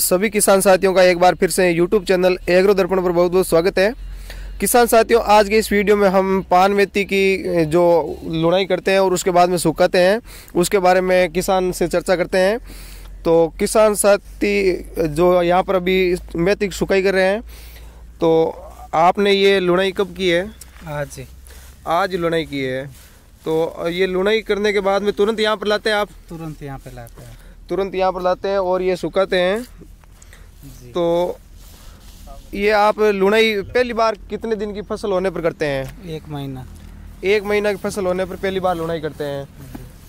सभी किसान साथियों का एक बार फिर से यूट्यूब चैनल एग्रो दर्पण पर बहुत बहुत स्वागत है। किसान साथियों आज के इस वीडियो में हम पान मेथी की जो लुड़ाई करते हैं और उसके बाद में सुखाते हैं उसके बारे में किसान से चर्चा करते हैं। तो किसान साथी जो यहाँ पर अभी मेथी सुखाई कर रहे हैं तो आपने ये लुड़ाई कब की है? आज आज लुड़ाई की है। तो ये लुड़ाई करने के बाद में तुरंत यहाँ पर लाते हैं आप? तुरंत यहाँ पर लाते हैं। तुरंत यहाँ पर लाते हैं और ये सुखाते हैं। तो ये आप लुनाई पहली बार कितने दिन की फ़सल होने पर करते हैं? एक महीना। एक महीना की फ़सल होने पर पहली बार लुनाई करते हैं।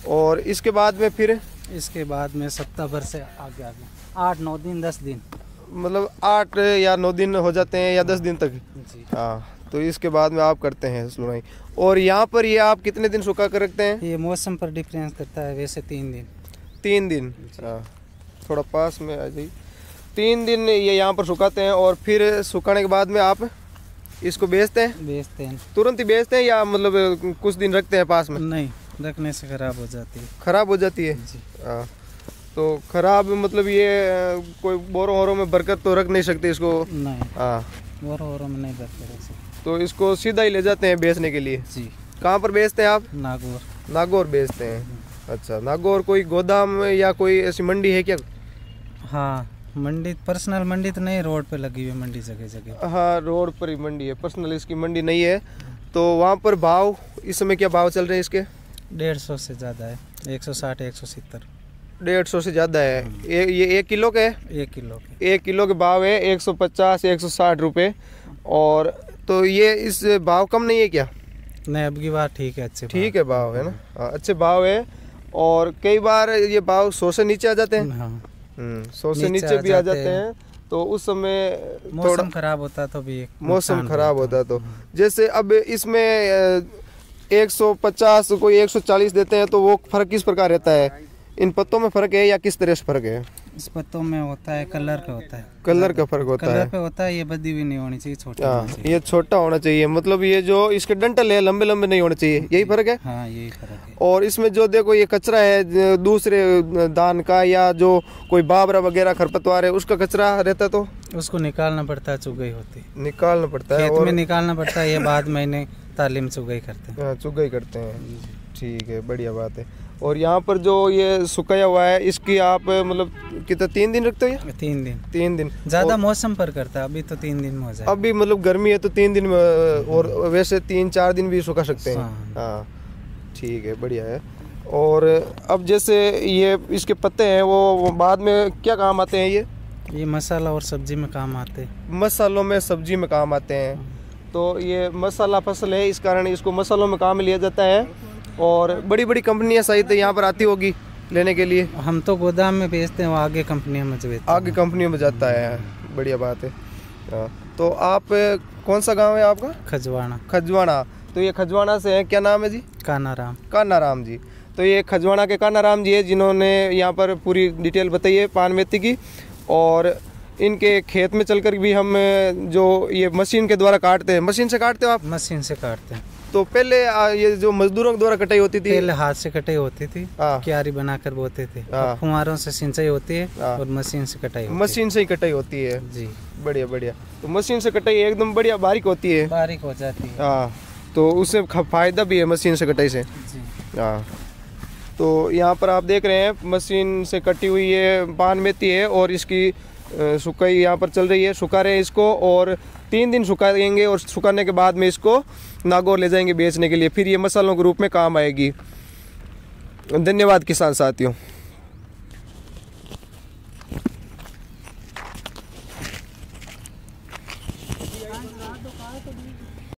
और इसके बाद में फिर? इसके बाद में सप्ताह भर से आगे आगे। आठ नौ दिन दस दिन। मतलब आठ या नौ दिन हो जाते हैं या दस दिन तक? हाँ तो इसके बाद में आप करते हैं लुणाई। और यहाँ पर ये आप कितने दिन सुखा कर रखते हैं? ये मौसम पर डिफरेंस करता है वैसे तीन दिन। तीन दिन। हाँ थोड़ा पास में आ जाइए। तीन दिन ये यहाँ पर सुखाते हैं और फिर सुखाने के बाद में आप इसको बेचते हैं? बेचते हैं। तुरंत ही बेचते हैं या मतलब कुछ दिन रखते हैं पास में? नहीं रखने से खराब हो जाती है। खराब हो जाती है? जी। हाँ तो खराब मतलब ये कोई बोरों वोरों में बरकत तो रख नहीं सकते इसको? नहीं। हाँ। और और में नहीं रखते वैसे तो इसको सीधा ही ले जाते हैं बेचने के लिए? जी। कहाँ पर बेचते हैं आप? नागौर। नागौर बेचते हैं। अच्छा नागौर कोई गोदाम या कोई ऐसी मंडी है क्या? हाँ मंडी पर्सनल मंडी तो नहीं रोड पे लगी हुई मंडी जगह जगह हाँ रोड पर ही मंडी है पर्सनल इसकी मंडी नहीं है। तो वहाँ पर भाव इस समय क्या भाव चल रहे हैं इसके? डेढ़ सौ से ज़्यादा है एक सौ साठ एक सौ सत्तर। डेढ़ सौ से ज़्यादा है। ए, ये एक किलो के? है एक किलो के। एक किलो के भाव है एक सौ पचास एक सौ साठ रुपये। और तो ये इस भाव कम नहीं है क्या? नहीं अब की बात ठीक है अच्छे ठीक है भाव है ना? हाँ, अच्छे भाव है। और कई बार ये भाव सो से नीचे आ जाते हैं। हाँ। हम्म, सौ से नीचे नीचे भी आ जाते हैं। तो उस समय मौसम खराब होता तो भी मौसम खराब होता। तो। जैसे अब इसमें एक सौ पचास कोई एक सौ चालीस देते हैं तो वो फ़र्क किस प्रकार रहता है? इन पत्तों में फ़र्क है या किस तरह से फ़र्क है? इस पत्तों में होता है कलर का होता है। कलर का फ़र्क होता कलर है। पे होता है ये बदी भी नहीं होनी चाहिए छोटी हाँ ये छोटा होना चाहिए। मतलब ये जो इसके डंटल है लंबे लंबे नहीं होने चाहिए। यही फ़र्क है? हाँ यही फ़र्क है। और इसमें जो देखो ये कचरा है दूसरे दान का या जो कोई बाबरा वगैरह खरपतवार है उसका कचरा रहता तो? उसको निकालना पड़ता है चुगई होती। निकालना पड़ता है खेत में निकालना पड़ता है ये बाद महीने तालीम चुगई करते हैं। हाँ, चुगाई करते हैं। ठीक है बढ़िया बात है। और यहाँ पर जो ये सुखाया हुआ है इसकी आप मतलब कितना तीन दिन रखते हो ये तीन दिन। तीन दिन। ज़्यादा मौसम पर करता है अभी तो तीन दिन में हो जाए अभी मतलब गर्मी है तो तीन दिन में और वैसे तीन चार दिन भी सुखा सकते हैं। हाँ। हाँ ठीक है बढ़िया है। और अब जैसे ये इसके पत्ते हैं वो वो बाद में क्या काम आते हैं ये? ये मसाला और सब्ज़ी में काम आते हैं। मसालों में सब्ज़ी में काम आते हैं। तो ये मसाला फ़सल है इस कारण इसको मसालों में काम लिया जाता है। और बड़ी बड़ी कंपनियाँ सहित यहाँ पर आती होगी लेने के लिए? हम तो गोदाम में बेचते हैं आगे कंपनियों में बेचते हैं। आगे कंपनियों में जाता है बढ़िया बात है। हाँ, तो आप कौन सा गाँव है आपका? खजवाना खजवाना तो ये खजवाना से है क्या नाम है जी? कानाराम। कान्ना राम जी। तो ये खजवाना के कान्ना राम जी है जिन्होंने यहाँ पर पूरी डिटेल बताई है पान मेथी की और इनके खेत में चलकर भी हम जो ये मशीन के द्वारा काटते हैं। मशीन से काटते हो आप? मशीन से काटते हैं। तो पहले ये जो मजदूरों के द्वारा कटाई होती थी? पहले हाथ से कटाई होती थी हाँ। क्यारी बनाकर बोते थे। हाँ। फुहारों से सिंचाई होती है हाँ। और मशीन से कटाई मशीन से ही कटाई होती है। है जी। बढ़िया बढ़िया। तो मशीन से कटाई एकदम बढ़िया बारीक होती है। बारीक हो जाती है। हाँ। तो उससे फ़ायदा भी है मशीन से कटाई से। हाँ। तो यहाँ पर आप देख रहे हैं मशीन से कटी हुई ये पान मेथी है और इसकी सुखाई यहाँ पर चल रही है। सुखा रहे हैं इसको और तीन दिन सुखाएँगे और सुखाने के बाद में इसको नागौर ले जाएँगे बेचने के लिए। फिर ये मसालों के रूप में काम आएगी। धन्यवाद किसान साथियों।